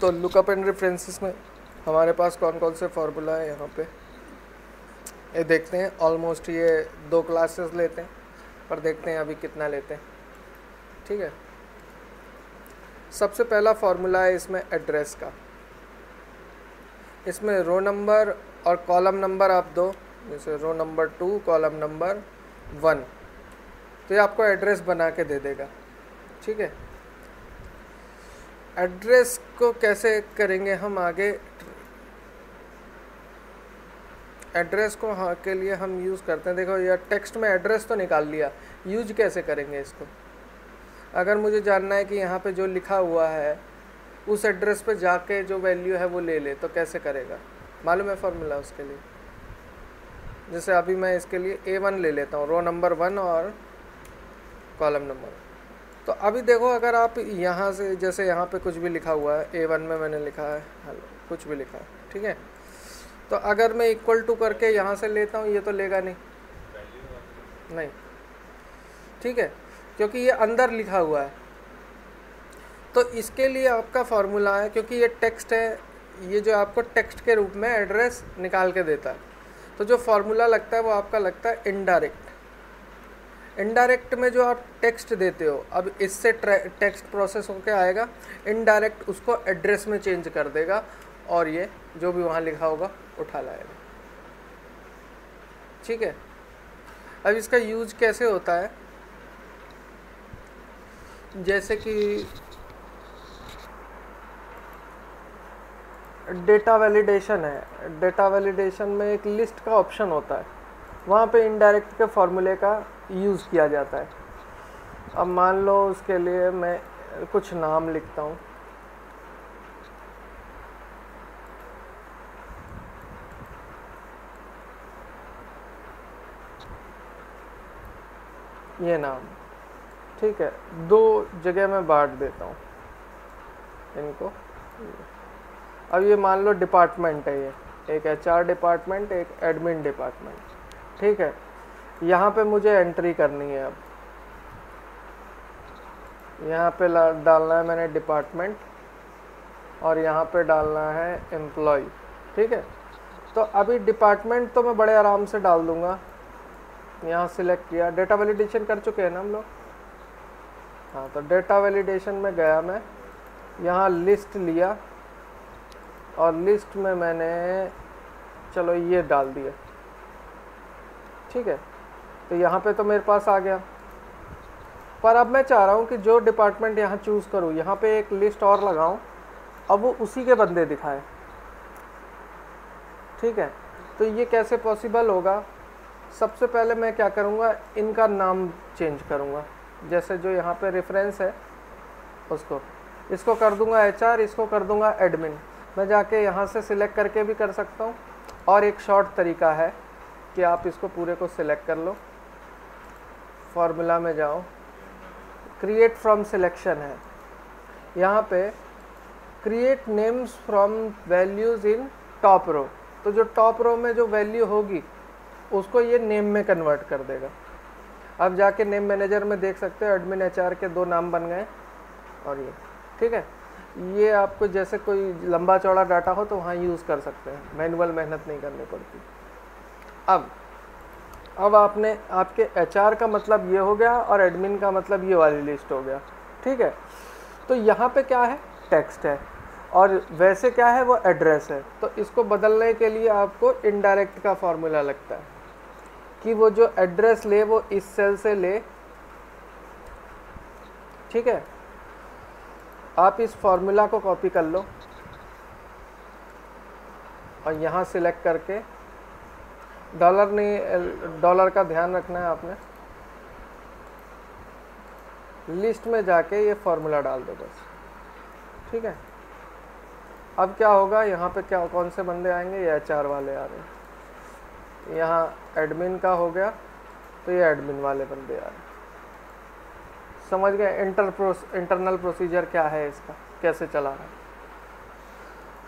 तो lookup and references में हमारे पास कौन कौन से फार्मूला है यहाँ पे? ये देखते हैं ऑलमोस्ट ये दो क्लासेस लेते हैं, पर देखते हैं अभी कितना लेते हैं। ठीक है? सबसे पहला फार्मूला है इसमें एड्रेस का। इसमें रो नंबर और कॉलम नंबर आप दो, जैसे row number two column number one तो ये आपको एड्रेस बना के दे देगा। ठीक है? एड्रेस को कैसे करेंगे हम आगे? एड्रेस को हाँ के लिए हम यूज़ करते हैं। देखो यार टेक्स्ट में एड्रेस तो निकाल लिया। यूज़ कैसे करेंगे इसको? अगर मुझे जानना है कि यहाँ पे जो लिखा हुआ है, उस एड्रेस पे जाके जो वैल्यू है वो ले ले तो कैसे करेगा? मालूम है फॉर्मूला उसके लिए? जैसे अभी मैं इसके लिए ए वन ले लेता हूँ रो नंबर वन और कॉलम नंबर तो अभी देखो, अगर आप यहाँ से, जैसे यहाँ पे कुछ भी लिखा हुआ है ए वन में मैंने लिखा है, हेलो, कुछ भी लिखा है, ठीक है? तो अगर मैं इक्वल टू करके यहाँ से लेता हूँ, ये तो लेगा नहीं। नहीं। ठीक है? क्योंकि ये अंदर लिखा हुआ है। तो इसके लिए आपका फॉर्मूला है, क्योंकि ये टेक्स्ट है, ये जो आपको टेक्स्ट के रूप में एड्रेस निकाल के देता है। तो जो फॉर्मूला लगता है, वो आपका लगता है इनडायरेक्ट इनडायरेक्ट में जो आप टेक्स्ट देते हो, अब इससे टेक्स्ट प्रोसेस होकर आएगा। इनडायरेक्ट उसको एड्रेस में चेंज कर देगा और ये जो भी वहाँ लिखा होगा, उठा लाएगा। ठीक है? अब इसका यूज़ कैसे होता है? जैसे कि डेटा वैलिडेशन है। डेटा वैलिडेशन में एक लिस्ट का ऑप्शन होता है। वहाँ पे इनडायरेक्ट के फॉर्मूले का यूज़ किया जाता है। अब मान लो उसके लिए मैं कुछ नाम लिखता हूँ। ये नाम, ठीक है। दो जगह मैं बांट देता हूँ इनको। अब ये मान लो डिपार्टमेंट है ये। एक एचआर डिपार्टमेंट एक एडमिन डिपार्टमेंट ठीक है। यहाँ पे मुझे एंट्री करनी है अब। यहाँ पे डालना है मैंने डिपार्टमेंट और यहाँ पे डालना है एम्प्लॉय ठीक है? तो अभी डिपार्टमेंट तो मैं बड़े आराम से डाल दूँगा। यहाँ सिलेक्ट किया। डेटा वैलिडेशन कर चुके हैं ना हम लोग? हाँ तो डेटा वैलिडेशन में गया मैं। यहाँ लिस्ट लिया और लिस्ट में मैंने, चलो ये डाल दिया। ठीक है? तो यहाँ पे तो मेरे पास आ गया। पर अब मैं चाह रहा हूँ कि जो डिपार्टमेंट यहाँ चूज़ करूँ, यहाँ पे एक लिस्ट और लगाऊँ, अब वो उसी के बंदे दिखाए। ठीक है? तो ये कैसे पॉसिबल होगा? सबसे पहले मैं क्या करूँगा? इनका नाम चेंज करूँगा। जैसे जो यहाँ पे रेफरेंस है, उसको। इसको कर दूँगा एच इसको कर दूँगा एडमिन मैं जाके यहाँ से सिलेक्ट करके भी कर सकता हूँ। और एक शॉर्ट तरीका है कि आप इसको पूरे को सिलेक्ट कर लो। फॉर्मूला में जाओ। क्रिएट फ्रॉम सिलेक्शन है। यहाँ पे create names from values in top row तो जो टॉप रो में जो वैल्यू होगी, उसको ये नेम में कन्वर्ट कर देगा। अब जाके नेम मैनेजर में देख सकते हो एडमिन एचआर के दो नाम बन गए। और ये, ठीक है? ये आपको जैसे कोई लंबा चौड़ा डाटा हो तो वहाँ यूज़ कर सकते हैं। मैनुअल मेहनत नहीं करनी पड़ती। अब अब आपने, आपके एचआर का मतलब ये हो गया और एडमिन का मतलब ये वाली लिस्ट हो गया। ठीक है? तो यहाँ पे क्या है? टेक्स्ट है। और वैसे क्या है? वो एड्रेस है। तो इसको बदलने के लिए आपको इनडायरेक्ट का फॉर्मूला लगता है कि वो जो एड्रेस ले, वो इस सेल से ले। ठीक है? आप इस फॉर्मूला को कॉपी कर लो। और यहाँ सिलेक्ट करके डॉलर नहीं डॉलर का ध्यान रखना है आपने। लिस्ट में जाके ये फॉर्मूला डाल दो बस। ठीक है? अब क्या होगा, यहाँ पे क्या, कौन से बंदे आएँगे? ये एच वाले आ रहे हैं। यहाँ एडमिन का हो गया तो ये एडमिन वाले बंदे आ रहे हैं। समझ गए? इंटर प्रोस, इंटरनल प्रोसीजर क्या है इसका? कैसे चला रहा है?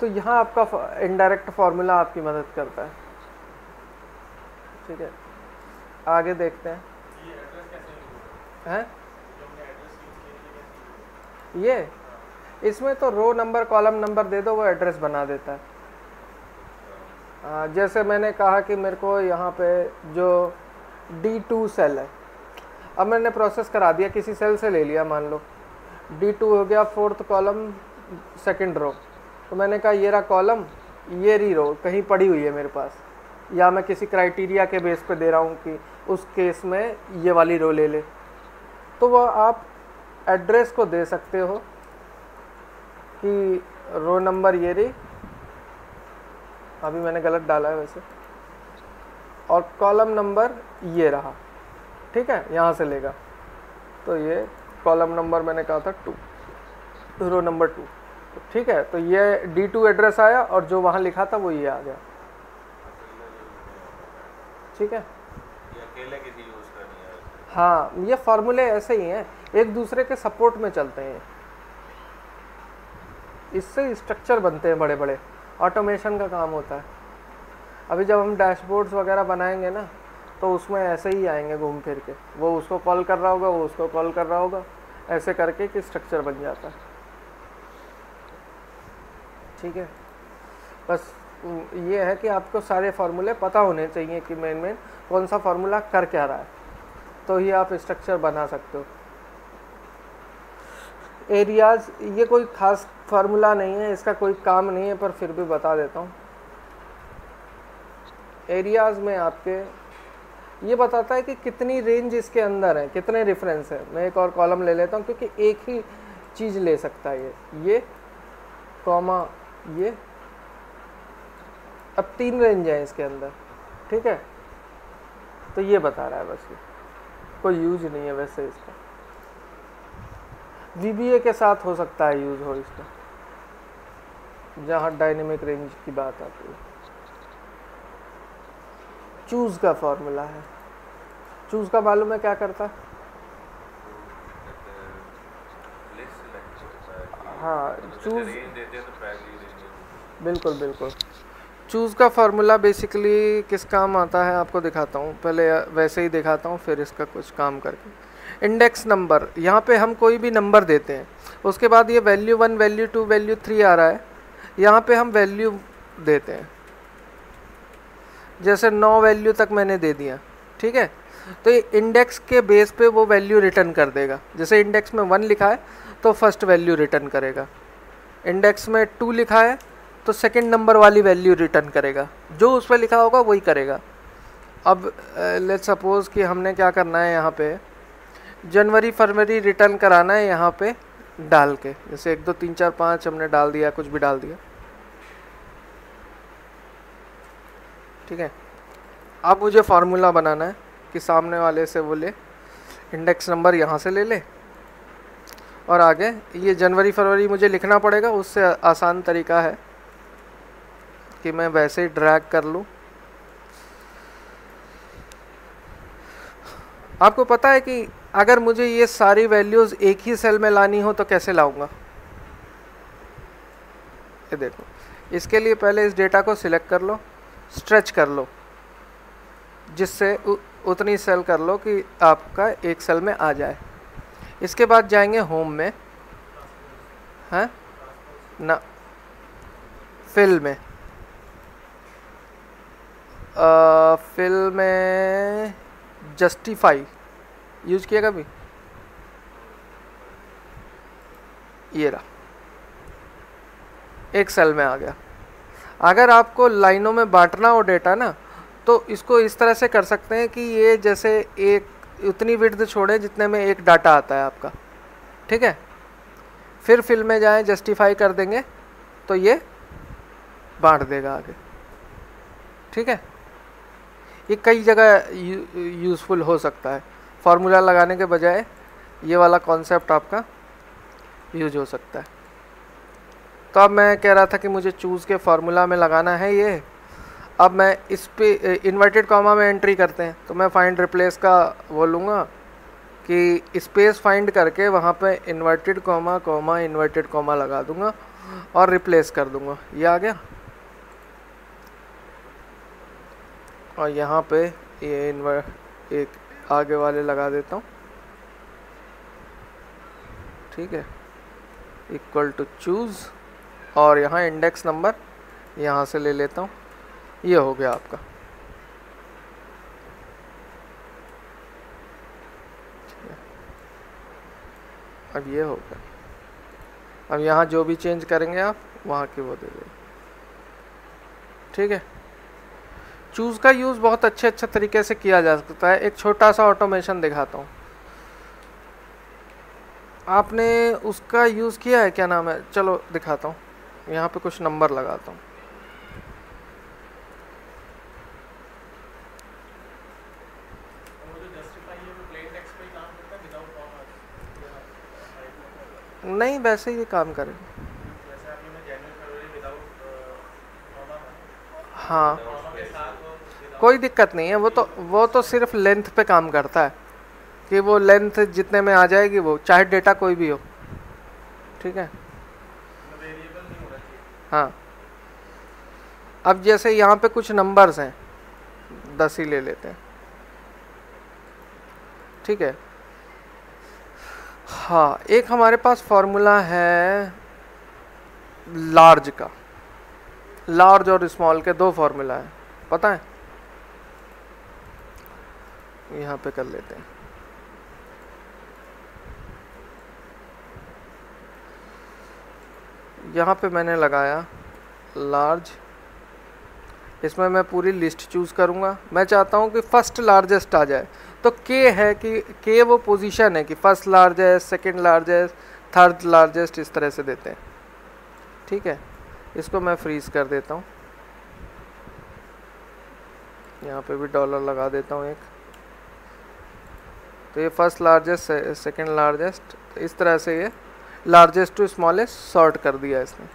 तो यहाँ आपका इनडायरेक्ट फार्मूला आपकी मदद करता है। ठीक है। आगे देखते हैं। हैं? ये? इसमें तो रो नंबर कॉलम नंबर दे दो, वो एड्रेस बना देता है। जैसे मैंने कहा कि मेरे को यहाँ पे जो डी टू सेल है, अब मैंने प्रोसेस करा दिया, किसी सेल से ले लिया, मान लो। डी टू हो गया फोर्थ कॉलम सेकंड रो तो मैंने कहा, ये रहा कॉलम ये री रो कहीं पड़ी हुई है मेरे पास। या मैं किसी क्राइटेरिया के बेस पे दे रहा हूँ कि उस केस में ये वाली रो ले ले। तो वह आप एड्रेस को दे सकते हो कि रो नंबर ये रही। अभी मैंने गलत डाला है वैसे। और कॉलम नंबर ये रहा। ठीक है? यहाँ से लेगा। तो ये कॉलम नंबर मैंने कहा था टू रो नंबर टू ठीक है? तो ये डी टू एड्रेस आया और जो वहाँ लिखा था वो ये आ गया। ठीक है? हाँ ये फार्मूले ऐसे ही हैं एक दूसरे के सपोर्ट में चलते हैं। इससे स्ट्रक्चर बनते हैं बड़े बड़े ऑटोमेशन का काम होता है। अभी जब हम डैशबोर्ड्स वगैरह बनाएँगे ना तो उसमें ऐसे ही आएँगे घूम फिर के। वो उसको कॉल कर रहा होगा वो उसको कॉल कर रहा होगा ऐसे करके कि स्ट्रक्चर बन जाता है। ठीक है? बस ये है कि आपको सारे फार्मूले पता होने चाहिए कि मेन मेन कौन सा फार्मूला कर क्या रहा है। तो ही आप स्ट्रक्चर बना सकते हो। एरियाज़ ये कोई खास फार्मूला नहीं है, इसका कोई काम नहीं है, पर फिर भी बता देता हूँ। एरियाज़ में आपके, ये बताता है कि कितनी रेंज इसके अंदर है, कितने रेफरेंस है। मैं एक और कॉलम ले लेता हूँ, क्योंकि एक ही चीज़ ले सकता है ये। ये कॉमा ये अब तीन रेंज है इसके अंदर ठीक है? तो ये बता रहा है बस ये। कोई यूज़ नहीं है वैसे इसका। वीबीए के साथ हो सकता है यूज़ हो इसका। जहाँ डायनेमिक रेंज की बात आती है। चूज़ का फॉर्मूला है। चूज़ का मालूम है क्या करता? है हाँ चूज़ बिल्कुल बिल्कुल। चूज़ का फार्मूला बेसिकली किस काम आता है आपको दिखाता हूँ। पहले वैसे ही दिखाता हूँ, फिर इसका कुछ काम करके। इंडेक्स नंबर यहाँ पे हम कोई भी नंबर देते हैं। उसके बाद ये value one value two value three आ रहा है। यहाँ पे हम वैल्यू देते हैं। जैसे नौ वैल्यू तक मैंने दे दिया, ठीक है? तो ये इंडेक्स के बेस पे वो वैल्यू रिटर्न कर देगा। जैसे इंडेक्स में वन लिखा है तो फ़र्स्ट वैल्यू रिटर्न करेगा। इंडेक्स में टू लिखा है तो सेकंड नंबर वाली वैल्यू रिटर्न करेगा। जो उस पर लिखा होगा वही करेगा। अब लेट uh, सपोज़ कि हमने क्या करना है यहाँ पे? जनवरी फरवरी रिटर्न कराना है यहाँ पे डाल के। जैसे एक दो तीन चार पाँच हमने डाल दिया कुछ भी डाल दिया। ठीक है? अब मुझे फार्मूला बनाना है कि सामने वाले से वो ले इंडेक्स नंबर यहाँ से ले ले और आगे ये जनवरी फरवरी मुझे लिखना पड़ेगा उससे आसान तरीका है। कि मैं वैसे ही ड्रैग कर लूँ। आपको पता है कि अगर मुझे ये सारी वैल्यूज़ एक ही सेल में लानी हो तो कैसे लाऊँगा? ये देखो, इसके लिए पहले इस डेटा को सिलेक्ट कर लो स्ट्रेच कर लो, जिससे उतनी सेल कर लो कि आपका एक सेल में आ जाए। इसके बाद जाएँगे होम में, हैं? ना फिल में। फिल में जस्टिफाई। यूज़ किया कभी? ये रहा। एक सेल में आ गया। अगर आपको लाइनों में बांटना हो डेटा ना तो इसको इस तरह से कर सकते हैं कि ये जैसे एक, उतनी विड्थ छोड़े जितने में एक डाटा आता है आपका। ठीक है? फिर फ़िल्म में जाएँ, जस्टिफाई कर देंगे तो ये बांट देगा आगे। ठीक है? ये कई जगह यूज़फुल हो सकता है। फार्मूला लगाने के बजाय ये वाला कॉन्सेप्ट आपका यूज़ हो सकता है। तो अब मैं कह रहा था कि मुझे चूज़ के फार्मूला में लगाना है ये। अब मैं इस पे इन्वर्टेड कॉमा में एंट्री करते हैं। तो मैं फाइंड रिप्लेस का वो लूँगा कि स्पेस फाइंड करके वहाँ पे inverted comma comma inverted comma लगा दूँगा और रिप्लेस कर दूँगा। ये आ गया? और यहाँ पे ये इन्वर्ट एक आगे वाले लगा देता हूँ। ठीक है? इक्वल टू चूज़ और यहाँ इंडेक्स नंबर यहाँ से ले लेता हूँ। ये हो गया आपका। अब ये हो गया। अब यहाँ जो भी चेंज करेंगे आप, वहाँ की वो दे देंगे। ठीक है? चूज़ का यूज़ बहुत अच्छे अच्छे तरीके से किया जा सकता है। एक छोटा सा ऑटोमेशन दिखाता हूँ। आपने उसका यूज़ किया है? क्या नाम है? चलो दिखाता हूँ। यहाँ पे कुछ नंबर लगाता हूँ। नहीं वैसे ही काम करेंगे। हाँ। कोई दिक्कत नहीं है, वो तो वो तो सिर्फ़ लेंथ पे काम करता है। कि वो लेंथ जितने में आ जाएगी वो, चाहे डेटा कोई भी हो। ठीक है? हाँ। अब जैसे यहाँ पे कुछ नंबर्स हैं, दस ही ले लेते हैं। ठीक है? हाँ एक हमारे पास फॉर्मूला है लार्ज का। लार्ज और स्मॉल के दो फॉर्मूला है। पता है? यहाँ पे कर लेते हैं। यहाँ पे मैंने लगाया लार्ज इसमें मैं पूरी लिस्ट चूज़ करूँगा। मैं चाहता हूँ कि फ़र्स्ट लार्जेस्ट आ जाए। तो के है कि के वो पोजीशन है कि first largest second largest third largest इस तरह से देते हैं। ठीक है? इसको मैं फ्रीज कर देता हूँ। यहाँ पे भी डॉलर लगा देता हूँ एक। तो ये फ़र्स्ट लार्जेस्ट सेकंड लार्जेस्ट इस तरह से ये लार्जेस्ट टू स्मॉलेस्ट सॉर्ट कर दिया इसने।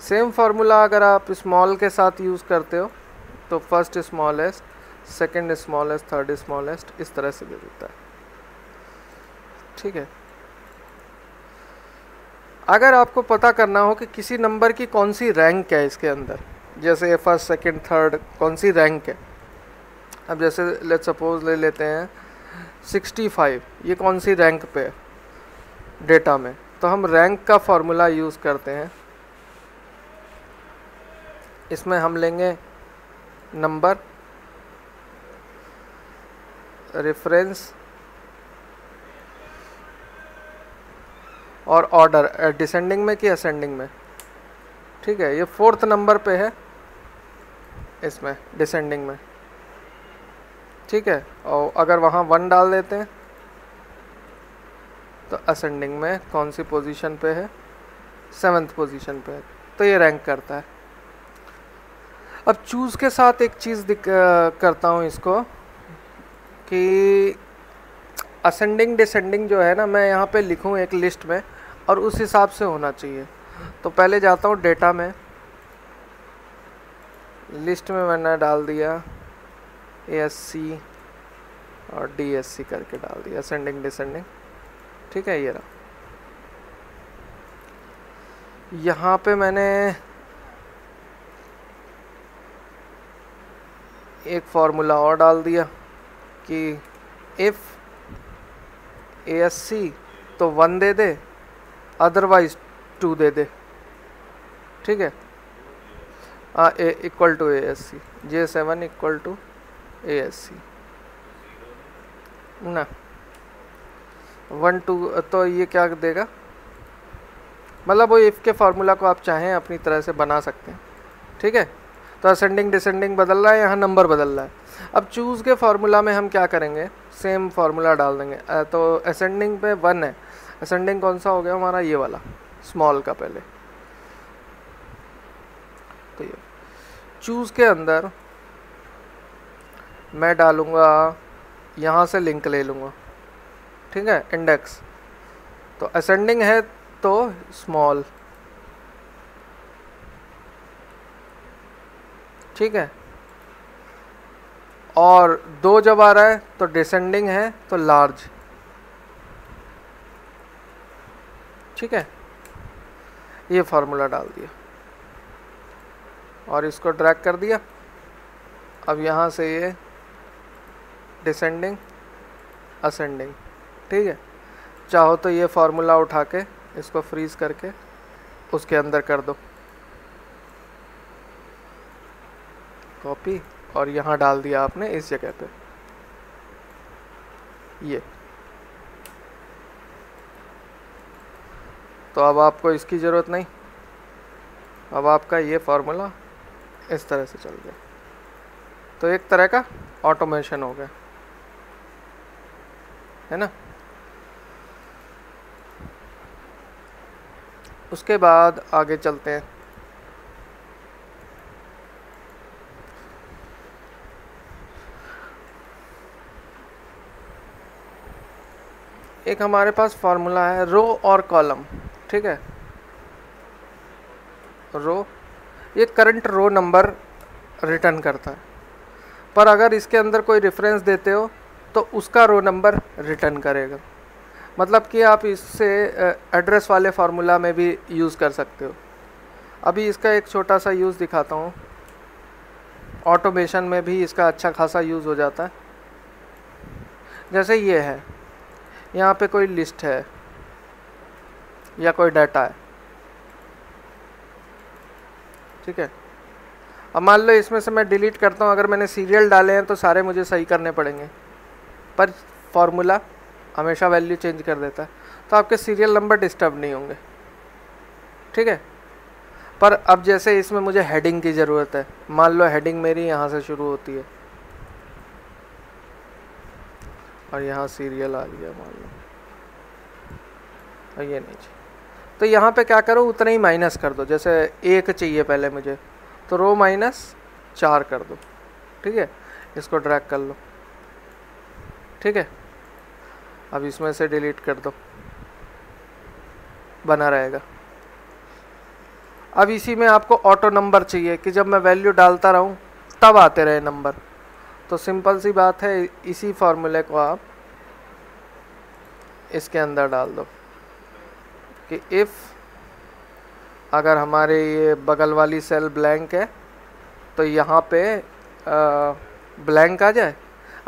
सेम फार्मूला अगर आप स्मॉल के साथ यूज़ करते हो तो first smallest second smallest third smallest इस तरह से दे देता है। ठीक है? अगर आपको पता करना हो कि किसी नंबर की कौन सी रैंक है इसके अंदर, जैसे फ़र्स्ट सेकंड थर्ड कौन सी रैंक है। अब जैसे लेट सपोज़ ले लेते हैं 65 ये कौन सी रैंक पे डेटा में। तो हम रैंक का फॉर्मूला यूज़ करते हैं। इसमें हम लेंगे नंबर रेफरेंस और ऑर्डर डिसेंडिंग में कि असेंडिंग में? ठीक है, ये फोर्थ नंबर पे है। इसमें डिसेंडिंग में। ठीक है? और अगर वहाँ वन डाल देते हैं तो असेंडिंग में कौन सी पोजीशन पे है? सेवन्थ पोजीशन पे है। तो ये रैंक करता है। अब चूज़ के साथ एक चीज़ करता हूँ इसको कि असेंडिंग डिसेंडिंग जो है ना, मैं यहाँ पे लिखूँ एक लिस्ट में और उस हिसाब से होना चाहिए। तो पहले जाता हूँ डेटा में। लिस्ट में मैंने डाल दिया। ए और डी करके डाल दिया। असेंडिंग डिसेंडिंग ठीक है ये रहा। यहाँ पे मैंने एक फार्मूला और डाल दिया कि इफ़ ए एस सी तो वन दे दे अदरवाइज़ टू दे दे। ठीक हाँ? Equal to A S C J seven equal to C ना। वन टू तो ये क्या देगा? मतलब वो इफ़ के फार्मूला को आप चाहें, अपनी तरह से बना सकते हैं। ठीक है? तो असेंडिंग डिसेंडिंग बदल रहा है, यहाँ नंबर बदल रहा है। अब चूज़ के फार्मूला में हम क्या करेंगे? सेम फार्मूला डाल देंगे। तो असेंडिंग पे वन है। असेंडिंग कौन सा हो गया? हमारा ये वाला। स्मॉल का पहले। तो ये। चूज़ के अंदर मैं डालूँगा, यहाँ से लिंक ले लूँगा। ठीक है? इंडेक्स तो असेंडिंग है तो स्मॉल ठीक है? और दो जब आ रहा है तो डिसेंडिंग है तो लार्ज ठीक है? ये फार्मूला डाल दिया। और इसको ड्रैग कर दिया। अब यहाँ से ये डिसेंडिंग असेंडिंग ठीक है? चाहो तो ये फार्मूला उठा के इसको फ्रीज करके उसके अंदर कर दो। कॉपी और यहाँ डाल दिया आपने, इस जगह पे। ये। तो अब आपको इसकी ज़रूरत नहीं। अब आपका ये फार्मूला इस तरह से चल गया। तो एक तरह का ऑटोमेशन हो गया। है ना? उसके बाद आगे चलते हैं। एक हमारे पास फार्मूला है रो और कॉलम ठीक है? रो ये करंट रो नंबर रिटर्न करता है। पर अगर इसके अंदर कोई रेफरेंस देते हो तो उसका रो नंबर रिटर्न करेगा। मतलब कि आप इससे एड्रेस वाले फार्मूला में भी यूज़ कर सकते हो। अभी इसका एक छोटा सा यूज़ दिखाता हूँ। ऑटोमेशन में भी इसका अच्छा खासा यूज़ हो जाता है। जैसे ये है। यहाँ पे कोई लिस्ट है, या कोई डाटा है। ठीक है? अब मान लो इसमें से मैं डिलीट करता हूँ। अगर मैंने सीरियल डाले हैं तो सारे मुझे सही करने पड़ेंगे। पर फॉर्मूला हमेशा वैल्यू चेंज कर देता है। तो आपके सीरियल नंबर डिस्टर्ब नहीं होंगे। ठीक है? पर अब जैसे इसमें मुझे हेडिंग की ज़रूरत है। मान लो हेडिंग मेरी यहाँ से शुरू होती है। और यहाँ सीरियल आ गया, मान लो। और ये नीचे। तो यहाँ पे क्या करो, उतना ही माइनस कर दो। जैसे एक चाहिए पहले मुझे। तो रो माइनस चार कर दो। ठीक है? इसको ड्रैग कर लो। ठीक है? अब इसमें से डिलीट कर दो। बना रहेगा। अब इसी में आपको ऑटो नंबर चाहिए कि जब मैं वैल्यू डालता रहूँ, तब आते रहे नंबर तो सिंपल सी बात है, इसी फार्मूले को आप इसके अंदर डाल दो। कि इफ़ अगर हमारे ये बगल वाली सेल ब्लैंक है तो यहाँ पे ब्लैंक आ जाए?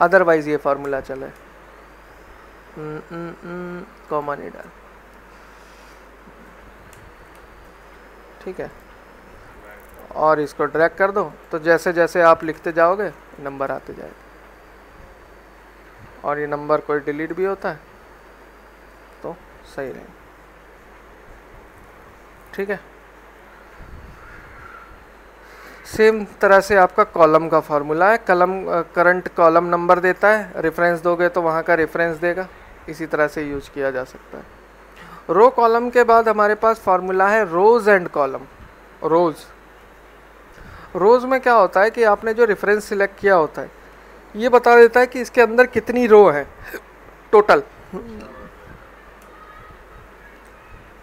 अदरवाइज़ ये फार्मूला चले कॉमन नहीं डाल। ठीक है। और इसको ड्रैग कर दो तो जैसे जैसे आप लिखते जाओगे नंबर आते जाएगा। और ये नंबर कोई डिलीट भी होता है तो सही रहेगा। ठीक है? सेम तरह से आपका कॉलम का फार्मूला है। कलम करंट कॉलम नंबर देता है रेफरेंस दोगे तो वहाँ का रेफरेंस देगा। इसी तरह से यूज़ किया जा सकता है। रो कॉलम के बाद हमारे पास फार्मूला है रोज एंड कॉलम रोज रोज में क्या होता है कि आपने जो रेफरेंस सिलेक्ट किया होता है, ये बता देता है कि इसके अंदर कितनी रो है टोटल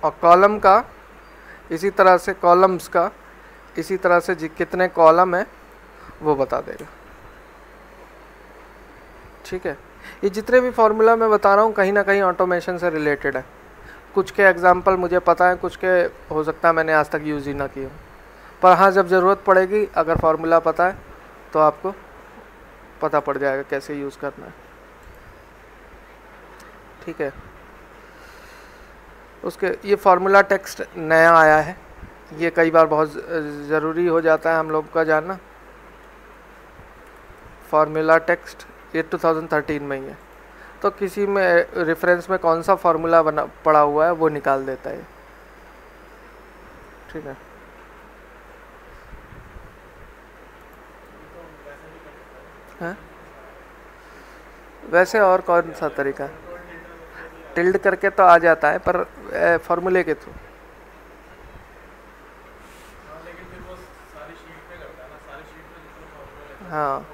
और कॉलम का, इसी तरह से कॉलम्स का इसी तरह से कितने कॉलम है, वो बता देगा। ठीक है? ये जितने भी फार्मूला मैं बता रहा हूँ, कहीं ना कहीं ऑटोमेशन से रिलेटेड है। कुछ के एग्ज़ाम्पल मुझे पता है, कुछ के हो सकता है मैंने आज तक यूज़ ही ना किया पर हाँ जब ज़रूरत पड़ेगी, अगर फार्मूला पता है तो आपको पता पड़ जाएगा कैसे यूज़ करना है। ठीक है? उसके, ये फार्मूला टेक्स्ट नया आया है। ये कई बार बहुत ज़रूरी हो जाता है हम लोग का जानना। फार्मूला टेक्स्ट, ये 2013 में ही है। तो किसी में रेफरेंस में कौन सा फार्मूला बना, पड़ा हुआ है, वो निकाल देता है। ठीक है। हाँ? वैसे और कौन सा तरीका? टिल्ड करके तो आ जाता है, पर फॉर्मूले के थ्रू। हाँ।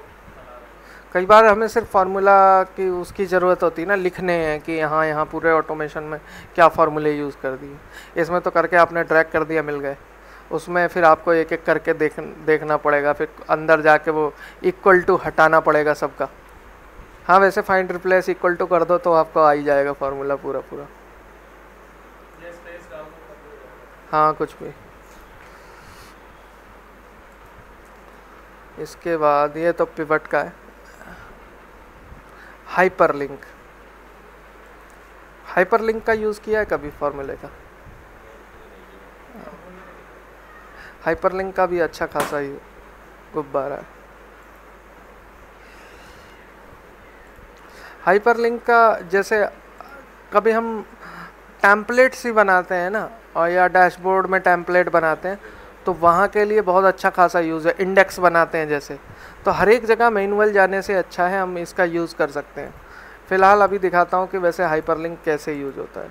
कई बार हमें सिर्फ़ फार्मूला की उसकी ज़रूरत होती है ना लिखने हैं कि यहाँ यहाँ पूरे ऑटोमेशन में क्या फार्मूले यूज़ कर दिए। इसमें तो करके आपने ट्रैक कर दिया मिल गए। उसमें फिर आपको एक एक करके देख देखना पड़ेगा फिर अंदर जाके वो इक्वल टू हटाना पड़ेगा सबका। हाँ वैसे फाइंड रिप्लेस इक्वल टू कर दो तो आपको आ ही जाएगा फार्मूला पूरा पूरा। हाँ कुछ भी। इसके बाद ये तो पिवट का है। हाइपर लिंक हाइपर लिंक का यूज़ किया है कभी फॉर्मूले का? हाइपर लिंक का भी अच्छा खासा ही गुब्बारा है। हाइपर लिंक का जैसे कभी हम टैंपलेट्स ही बनाते हैं ना, और या डैशबोर्ड में टैंपलेट बनाते हैं तो वहाँ के लिए बहुत अच्छा खासा यूज़ है। इंडेक्स बनाते हैं जैसे। तो हर एक जगह मैनुअल जाने से अच्छा है, हम इसका यूज़ कर सकते हैं। फ़िलहाल अभी दिखाता हूँ कि वैसे हाइपरलिंक कैसे यूज़ होता है।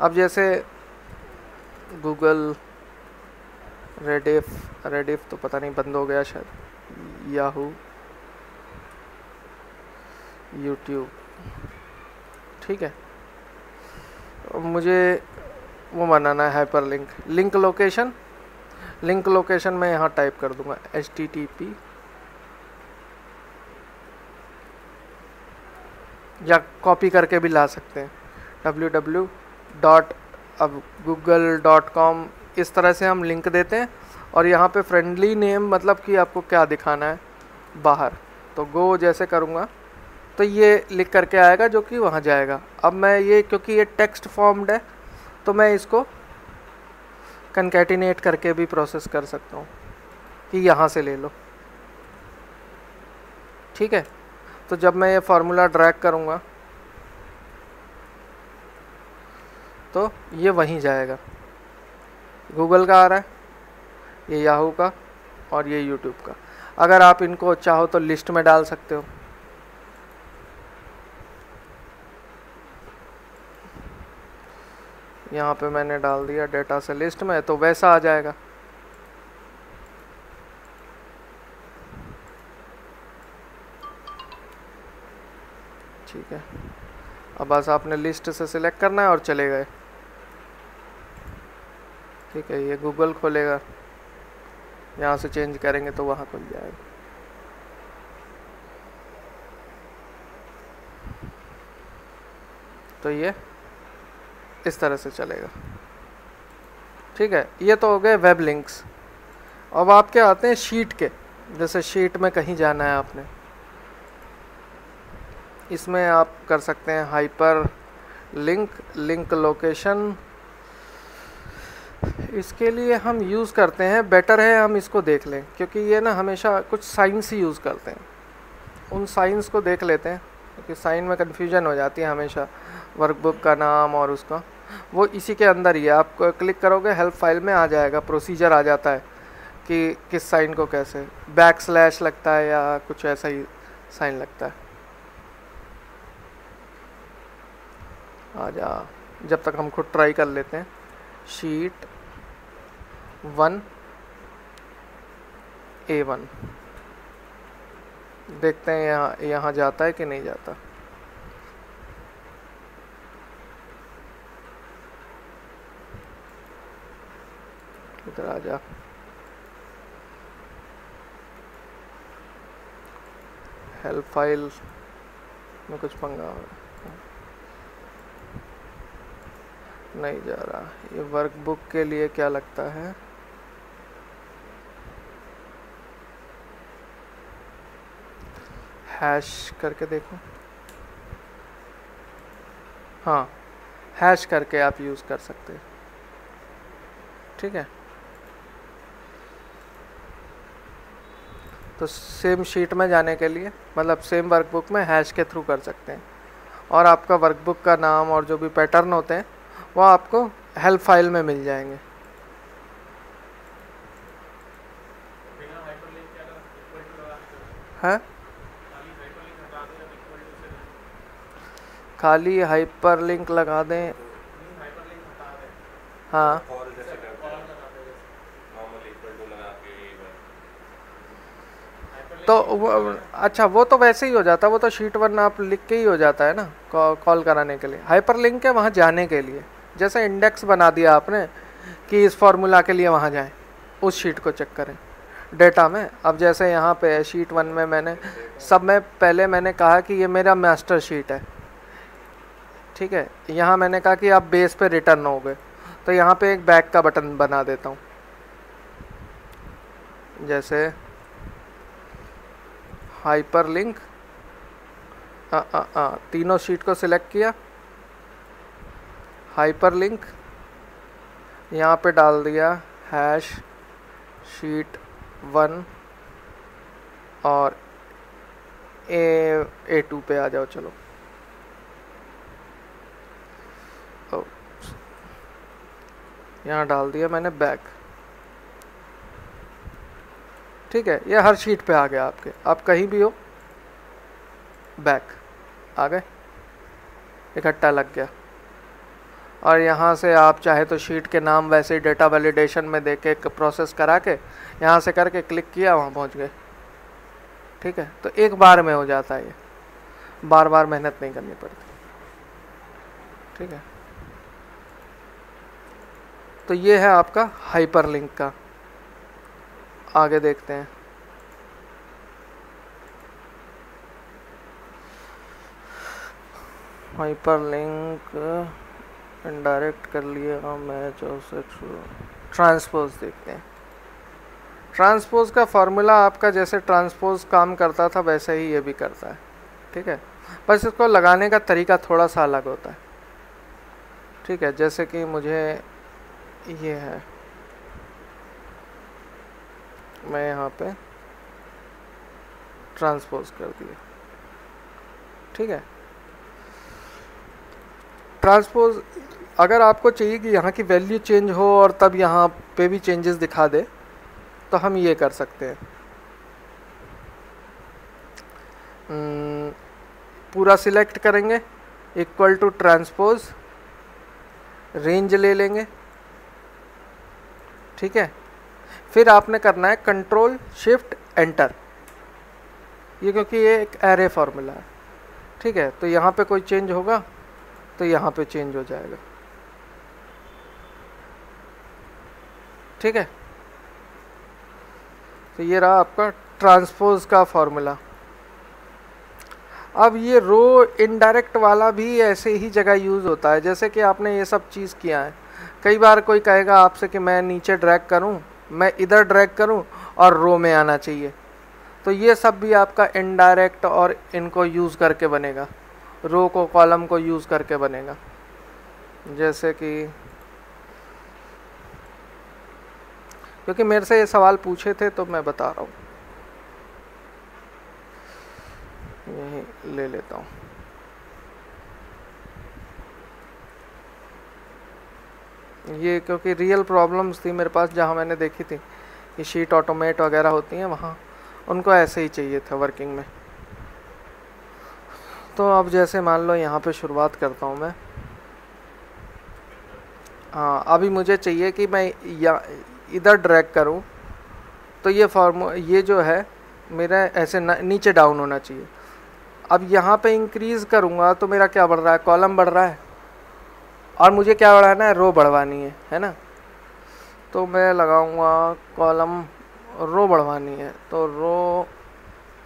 अब जैसे गूगल रेडिफ रेडिफ तो पता नहीं बंद हो गया शायद। याहू यूट्यूब ठीक है। मुझे वो बनाना है hyperlink link location link location मैं यहाँ टाइप कर दूँगा एच टी टी पी या कॉपी करके भी ला सकते हैं। डब्ल्यू डब्ल्यू डॉट अब गूगल डॉट कॉम इस तरह से हम लिंक देते हैं और यहाँ पे फ्रेंडली नेम मतलब कि आपको क्या दिखाना है बाहर। तो गो जैसे करूँगा तो ये लिख करके आएगा जो कि वहाँ जाएगा। अब मैं ये, क्योंकि ये टेक्स्ट फॉर्म्ड है तो मैं इसको कंकैटिनेट करके भी प्रोसेस कर सकता हूँ कि यहाँ से ले लो। ठीक है? तो जब मैं ये फार्मूला ड्रैग करूँगा तो ये वहीं जाएगा। गूगल का आ रहा है, ये याहू का और ये यूट्यूब का। अगर आप इनको चाहो तो लिस्ट में डाल सकते हो। यहाँ पे मैंने डाल दिया डेटा से लिस्ट में तो वैसा आ जाएगा। ठीक है। अब बस आपने लिस्ट से सिलेक्ट करना है और चले गए। ठीक है, ये गूगल खोलेगा। यहाँ से चेंज करेंगे तो वहाँ खुल जाएगा। तो ये इस तरह से चलेगा। ठीक है, ये तो हो गए वेब लिंक्स अब आपके आते हैं शीट के, जैसे शीट में कहीं जाना है आपने। इसमें आप कर सकते हैं हाइपर लिंक लिंक लोकेशन इसके लिए हम यूज़ करते हैं बेटर है हम इसको देख लें, क्योंकि ये ना हमेशा कुछ साइंस ही यूज़ करते हैं। उन साइंस को देख लेते हैं, क्योंकि साइन में कन्फ्यूज़न हो जाती है हमेशा। वर्कबुक का नाम और उसका। वो इसी के अंदर ही है। आप क्लिक करोगे हेल्प फ़ाइल में आ जाएगा। प्रोसीजर आ जाता है कि किस साइन को कैसे। बैक स्लैश लगता है या कुछ ऐसा ही साइन लगता है। आ जा। जब तक हम खुद ट्राई कर लेते हैं। शीट वन ए वन देखते हैं यहाँ यहाँ जाता है कि नहीं जाता। इधर आ जा। हेल्प फ़ाइल में कुछ पंगा हो नहीं जा रहा। ये वर्कबुक के लिए क्या लगता है? हैश करके देखो। हाँ हैश करके आप यूज़ कर सकते ठीक है? तो सेम शीट में जाने के लिए मतलब सेम वर्कबुक में हैश के थ्रू कर सकते हैं। और आपका वर्कबुक का नाम और जो भी पैटर्न होते हैं, वो आपको हेल्प फ़ाइल में मिल जाएँगे। है? खाली हाइपर लिंक लगा दें। हाँ। तो वो अच्छा वो तो वैसे ही हो जाता है वो तो शीट वन आप लिख के ही हो जाता है ना कॉल कराने के लिए। हाइपर लिंक है वहाँ जाने के लिए। जैसे इंडेक्स बना दिया आपने कि इस फॉर्मूला के लिए वहाँ जाएँ, उस शीट को चेक करें। डेटा में, अब जैसे यहाँ पे शीट वन में मैंने, सब में पहले मैंने कहा कि ये मेरा मास्टर शीट है। ठीक है, यहाँ मैंने कहा कि आप बेस पे रिटर्न हो गए। तो यहाँ पे एक बैक का बटन बना देता हूँ। जैसे हाइपर लिंक तीनों शीट को सिलेक्ट किया। हाइपर लिंक यहाँ पे डाल दिया हैश, शीट वन, और ए ए टू पे आ जाओ, चलो। यहाँ डाल दिया मैंने बैक। ठीक है, ये हर शीट पे आ गया आपके। आप कहीं भी हो बैक आ गए? इकट्ठा लग गया। और यहाँ से आप चाहे तो शीट के नाम वैसे ही डेटा वैलिडेशन में दे के प्रोसेस करा के, यहाँ से करके क्लिक किया, वहाँ पहुँच गए। ठीक है तो एक बार में हो जाता है ये। बार बार मेहनत नहीं करनी पड़ती। ठीक है। तो ये है आपका हाइपरलिंक का। आगे देखते हैं। हाइपरलिंक इनडायरेक्ट कर लिया मैच और ट्रांसपोज देखते हैं। ट्रांसपोज का फार्मूला आपका जैसे ट्रांसपोज काम करता था, वैसे ही ये भी करता है। ठीक है? बस इसको लगाने का तरीका थोड़ा सा अलग होता है। ठीक है? जैसे कि मुझे ये है। मैं यहाँ पे ट्रांसपोज कर दिया। ठीक है? ट्रांसपोज अगर आपको चाहिए कि यहाँ की वैल्यू चेंज हो और तब यहाँ पे भी चेंजेस दिखा दे तो हम ये कर सकते हैं। हम्म, पूरा सिलेक्ट करेंगे इक्वल टू ट्रांसपोज रेंज ले लेंगे। ठीक है? फिर आपने करना है कंट्रोल शिफ्ट एंटर ये क्योंकि ये एक एरे फॉर्मूला है। ठीक है तो यहाँ पे कोई चेंज होगा तो यहाँ पे चेंज हो जाएगा। ठीक है? तो ये रहा आपका ट्रांसपोज का फॉर्मूला अब ये रो इनडायरेक्ट वाला भी ऐसे ही जगह यूज़ होता है, जैसे कि आपने ये सब चीज़ किया है। कई बार कोई कहेगा आपसे कि मैं नीचे ड्रैग करूँ मैं इधर ड्रैग करूँ और रो में आना चाहिए। तो ये सब भी आपका इनडायरेक्ट और इनको यूज़ करके बनेगा। रो को कॉलम को यूज़ करके बनेगा। जैसे कि क्योंकि मेरे से ये सवाल पूछे थे तो मैं बता रहा हूँ। यही ले लेता हूँ। ये क्योंकि रियल प्रॉब्लम्स थी मेरे पास, जहाँ मैंने देखी थी कि शीट ऑटोमेट वगैरह होती हैं वहाँ, उनको ऐसे ही चाहिए था वर्किंग में। तो अब जैसे मान लो यहाँ पे शुरुआत करता हूँ मैं। हाँ अभी मुझे चाहिए कि मैं या, इधर ड्रैग करूँ तो ये फॉर्म ये जो है, मेरा ऐसे नीचे डाउन होना चाहिए। अब यहाँ पे इंक्रीज़ करूँगा तो मेरा क्या बढ़ रहा है? कॉलम बढ़ रहा है। और मुझे क्या बढ़ाना है रो बढ़वानी है है ना? तो मैं लगाऊँगा कॉलम, रो बढ़वानी है। तो रो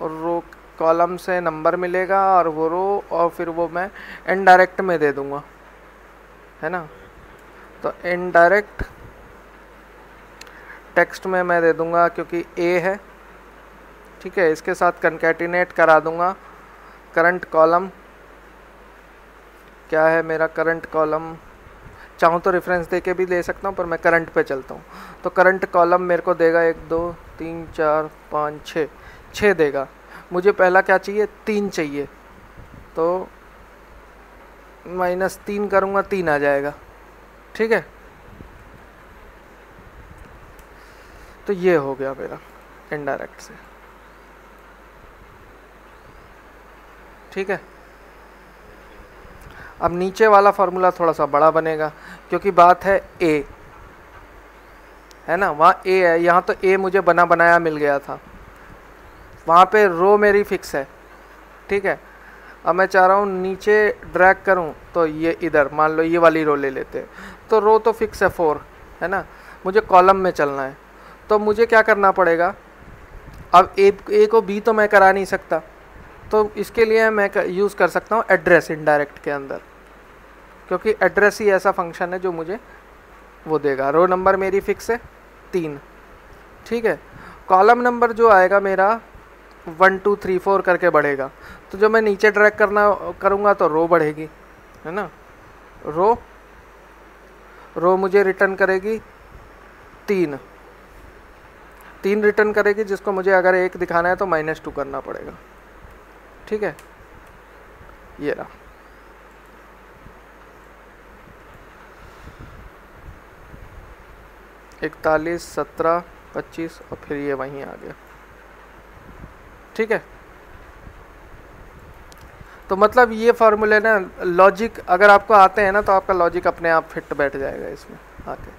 रो कॉलम से नंबर मिलेगा और वो रो और फिर वो मैं इनडायरेक्ट में दे दूँगा, है ना? तो इनडायरेक्ट टेक्स्ट में मैं दे दूँगा क्योंकि ए है, ठीक है? इसके साथ कंकेटिनेट करा दूँगा करंट कॉलम क्या है मेरा करंट कॉलम चाहूँ तो रेफरेंस दे के भी ले सकता हूँ, पर मैं करंट पे चलता हूँ। तो करंट कॉलम मेरे को देगा एक, दो, तीन, चार, पाँच छः छः देगा। मुझे पहला क्या चाहिए? तीन चाहिए। तो माइनस तीन करूँगा, तीन आ जाएगा। ठीक है? तो ये हो गया मेरा इनडायरेक्ट से। ठीक है? अब नीचे वाला फार्मूला थोड़ा सा बड़ा बनेगा, क्योंकि बात है ए है ना? वहाँ ए है, यहाँ तो ए मुझे बना बनाया मिल गया था। वहाँ पे रो मेरी फिक्स है। ठीक है? अब मैं चाह रहा हूँ नीचे ड्रैग करूँ तो ये इधर, मान लो ये वाली रो ले लेते तो रो तो फिक्स है फोर है ना? मुझे कॉलम में चलना है। तो मुझे क्या करना पड़ेगा? अब ए ए को बी तो मैं करा नहीं सकता। तो इसके लिए मैं यूज़ कर सकता हूँ एड्रेस इनडायरेक्ट के अंदर। क्योंकि एड्रेस ही ऐसा फ़ंक्शन है जो मुझे वो देगा। रो नंबर मेरी फिक्स है, तीन। ठीक है? कॉलम नंबर जो आएगा मेरा वन टू थ्री फोर करके बढ़ेगा। तो जो मैं नीचे ड्रैग करना, करूँगा तो रो बढ़ेगी, है ना? रो रो मुझे रिटर्न करेगी तीन। तीन रिटर्न करेगी, जिसको मुझे अगर एक दिखाना है तो माइनस टू करना पड़ेगा। ठीक है? ये रहा। इकतालीस, सत्रह, पच्चीस और फिर ये वहीं आ गया। ठीक है? तो मतलब ये फार्मूले ना लॉजिक अगर आपको आते हैं ना तो आपका लॉजिक अपने आप फिट बैठ जाएगा इसमें आके।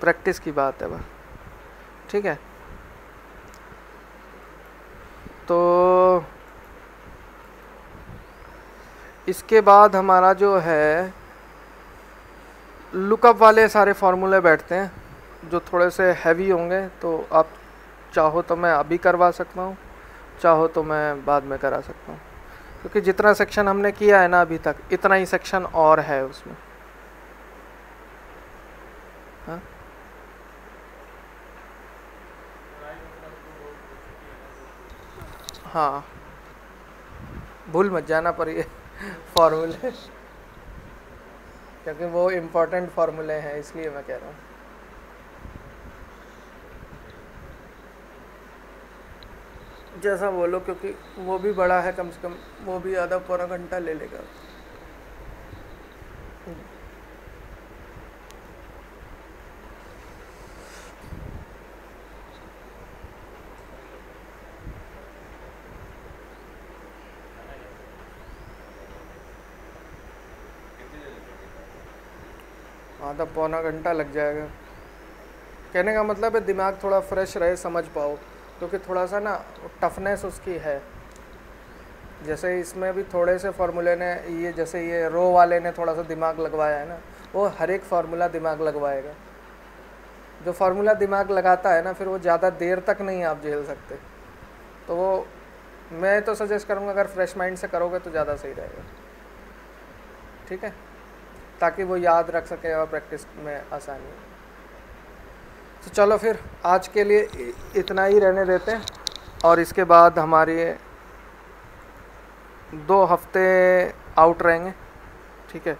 प्रैक्टिस की बात है वह ठीक है? तो इसके बाद हमारा जो है लुकअप वाले सारे फार्मूले बैठते हैं, जो थोड़े से हैवी होंगे तो आप चाहो तो मैं अभी करवा सकता हूँ, चाहो तो मैं बाद में करा सकता हूँ। क्योंकि जितना सेक्शन हमने किया है ना अभी तक, इतना ही सेक्शन और है उसमें। हाँ? हाँ। भूल मत जाना पर ये फॉर्मूले क्योंकि वो इम्पोर्टेंट फार्मूले हैं, इसलिए मैं कह रहा हूँ। जैसा बोलो क्योंकि वो भी बड़ा है कम से कम, वो भी आधा पौना घंटा ले लेगा। आधा पौना घंटा लग जाएगा। कहने का मतलब है दिमाग थोड़ा फ्रेश रहे, समझ पाओ, क्योंकि तो थोड़ा सा ना टफनेस उसकी है। जैसे इसमें भी थोड़े से फार्मूले ने ये, जैसे ये रो वाले ने थोड़ा सा दिमाग लगवाया है ना, वो हर एक फार्मूला दिमाग लगवाएगा। जो फार्मूला दिमाग लगाता है ना, फिर वो ज़्यादा देर तक नहीं आप झेल सकते। तो वो, मैं तो सजेस्ट करूँगा अगर फ्रेश माइंड से करोगे तो ज़्यादा सही रहेगा। ठीक है? ताकि वो याद रख सकें और प्रैक्टिस में आसानी तो चलो फिर, आज के लिए इतना ही रहने देते हैं। और इसके बाद हमारे दो हफ़्ते आउट रहेंगे, ठीक है?